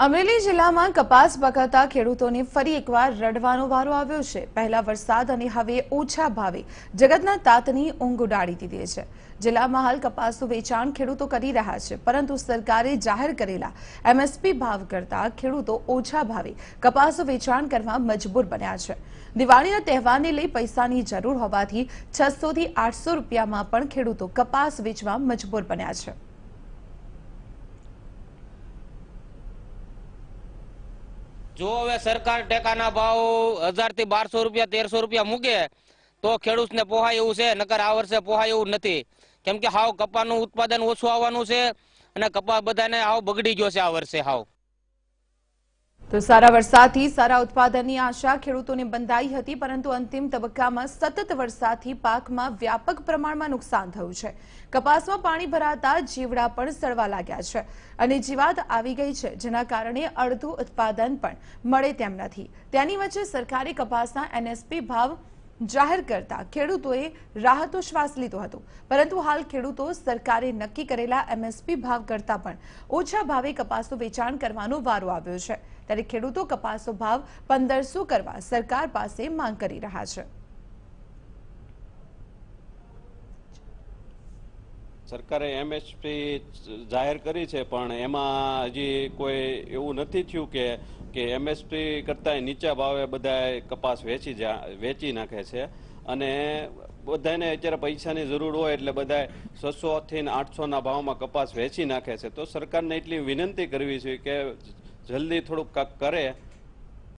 અમરેલી જિલ્લામાં કપાસ પકવતા ખેડૂતોને ફરી એકવાર રડવાનો વારો આવ્યો છે. પહેલા વરસાદ અને હવે ઓછા ભાવે જગતના તાતની ઊંઘ ઉડાડી દીધી છે. જિલ્લામાં હાલ કપાસનું વેચાણ ખેડૂતો કરી રહ્યા છે, પરંતુ સરકારે જાહેર કરેલા એમએસપી ભાવ કરતા ખેડૂતો ઓછા ભાવે કપાસનું વેચાણ કરવા મજબૂર બન્યા છે. દિવાળીના તહેવારને લઈ પૈસાની જરૂર હોવાથી છસોથી આઠસો રૂપિયામાં પણ ખેડૂતો કપાસ વેચવા મજબૂર બન્યા છે. જો હવે સરકાર ટેકાના ભાવ હજારથી બારસો રૂપિયા, તેરસો રૂપિયા મૂકે, તો ખેડૂતને પોહાય એવું છે, નકર આ વર્ષે પોહાય એવું નથી. કેમ કે હાવ કપાનું ઉત્પાદન ઓછું આવવાનું છે અને કપા બધાને હાવ બગડી ગયો છે આ વર્ષે હાવ. તો સારા વરસાદથી સારા ઉત્પાદનની આશા, ખેડૂતોને બંધાઈ હતી, પરંતુ અંતિમ તબક્કામાં સતત વરસાદથી પાકમાં વ્યાપક પ્રમાણમાં નુકસાન થયું છે. કપાસમાં પાણી ભરાતા જીવડા પણ સડવા લાગ્યા છે અને જીવાત આવી ગઈ છે, જેના કારણે અડધું ઉત્પાદન પણ મળે તેમ નથી. તેની વચ્ચે સરકારે કપાસના એનએસપી ભાવ જાહેર કરતા ખેડૂતોએ રાહતો શ્વાસ લીધો હતો. પરંતુ હાલ ખેડૂતો સરકારે નક્કી કરેલા એમએસપી ભાવ કરતા પણ ઓછા ભાવે કપાસનું વેચાણ કરવાનો વારો આવ્યો છે. ત્યારે ખેડૂતો કપાસનો ભાવ પંદરસો કરવા સરકાર પાસે માંગ કરી રહ્યા છે. સરકારે એમએસપી જાહેર કરી છે, પણ એમાં હજી કોઈ એવું નથી થયું કે કે એમએસપી કરતાં નીચા ભાવે બધા કપાસ વેચી જા, વેચી નાખે છે. અને બધાને અત્યારે પૈસાની જરૂર હોય એટલે બધા છસો થી આઠસોના ભાવમાં કપાસ વેચી નાખે છે. તો સરકારને એટલી વિનંતી કરવી છે કે જલ્દી થોડુંક કરે.